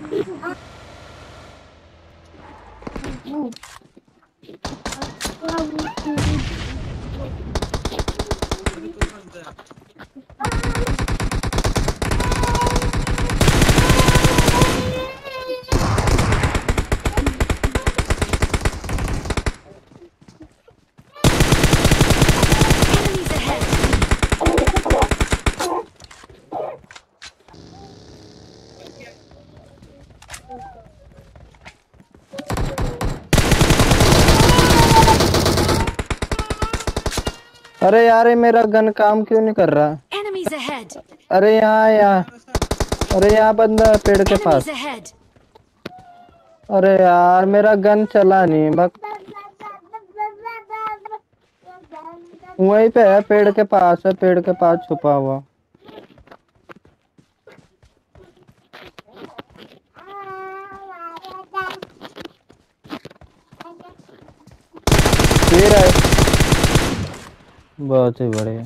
Thank you. अरे यार ये मेरा गन काम क्यों नहीं कर रहा? अरे यहाँ यहाँ। अरे यहाँ बंदा पेड़ के पास। अरे यार मेरा गन चला नहीं बक वहीं पे है पेड़ के पास है पेड़ के पास छुपा हुआ। फिर है बहुत ही बढ़िया।